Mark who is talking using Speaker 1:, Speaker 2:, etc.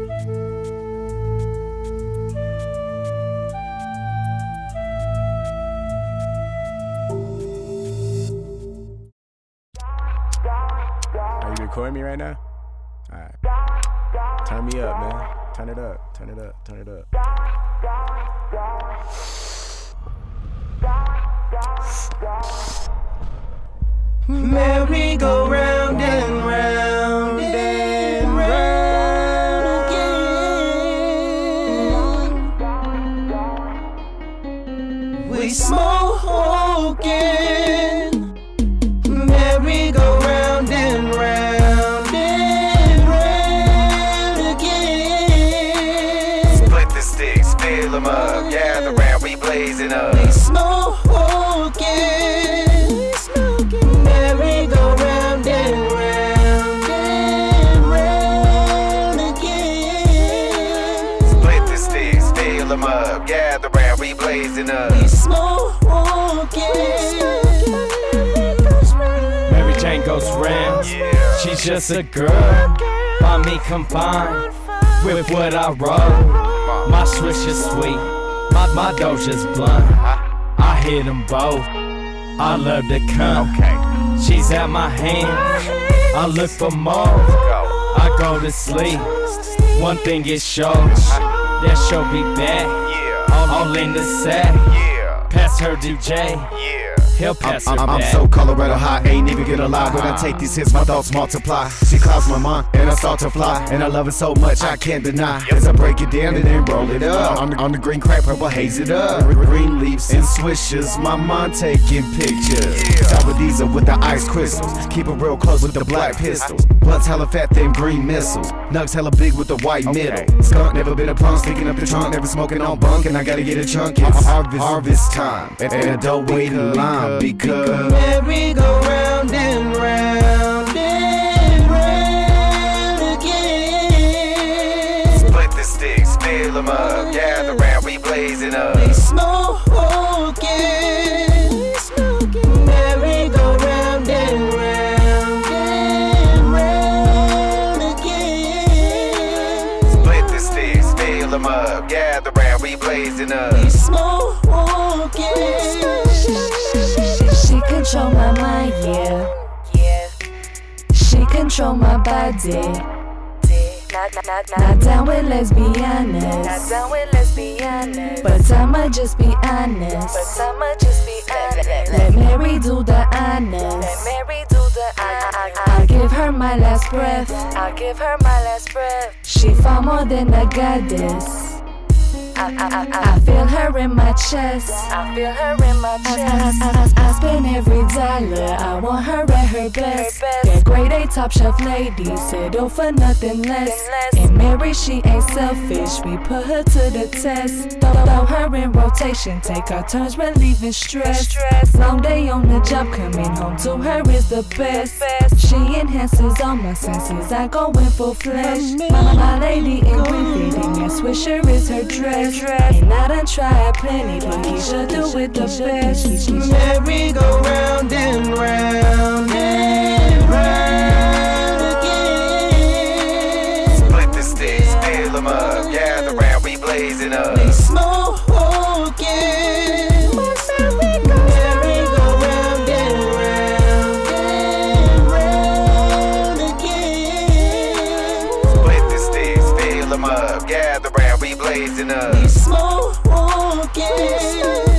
Speaker 1: Are you recording me right now? Alright. Turn me up, man. Turn it up. Turn it up. Turn it up.
Speaker 2: Merry go round We smoking. Merry go round and round and round again.
Speaker 3: Split the sticks, fill 'em up, gather round, we blazing up.
Speaker 2: We smoking.
Speaker 3: Fill 'em up, gather round, we blazing up.
Speaker 2: We smoking.
Speaker 4: Mary Jane goes round.
Speaker 3: Yeah.
Speaker 4: She's just a girl. By me combined with what I roll. My switch is sweet. My, my doja's blunt. I hit them both. I love the cunt.
Speaker 3: Okay,
Speaker 4: She's at my hand. I look for more. I go to sleep. One thing is sure. That she'll be back.
Speaker 3: Yeah,
Speaker 4: All, all in the sack.
Speaker 3: yeah,
Speaker 4: Pass her DJ.
Speaker 3: yeah.
Speaker 4: He'll pass her
Speaker 5: I'm, I'm so Colorado high, ain't even gonna lie. When I take these hits, my thoughts multiply. She clouds my mind, and I start to fly. And I love it so much, I can't deny. As I break it down and then roll it up. On the, on the green crack, purple haze it up. Green leaves and swishes, my mind taking pictures. These with the ice crystals. Keep it real close with the black pistols. Bloods hella fat, them green missiles. Nugs hella big with the white middle. Skunk never been a punk, sticking up the trunk, never smoking on bunk, and I gotta get a chunk. It's harvest, harvest time, and, and I don't wait in line because.
Speaker 2: Merry go
Speaker 3: fill 'em up, gather round, we blazing up.
Speaker 2: We smoking. Merry go round and round and round again.
Speaker 3: Split the sticks, fill 'em up, gather round, we blazing up.
Speaker 2: We smoking.
Speaker 6: She control my mind, yeah. Yeah. She control my body. Not, down with lesbianas. Not down with lesbianas. But I'ma just be honest. But I'ma just be honest. Let Mary do the honors. Let Mary do the honors. I'll give her my last breath. I'll give her my last breath. She far more than a goddess. I, I, I, I feel her in my chest. I feel her in my chest. I, I, I, I spend every dollar. I want her at her best. That grade A top shelf lady settle oh, for nothing less. And Mary, she ain't selfish. We put her to the test. Throw, throw her in rotation. Take our turns relieving stress. Long day on the job, coming home to her is the best. She enhances all my senses. I go in full flesh. My, my lady Swisher is her dress. And I done tried plenty, but Keisha do it the best.
Speaker 2: Merry go
Speaker 3: we blazing up.
Speaker 2: Smoking.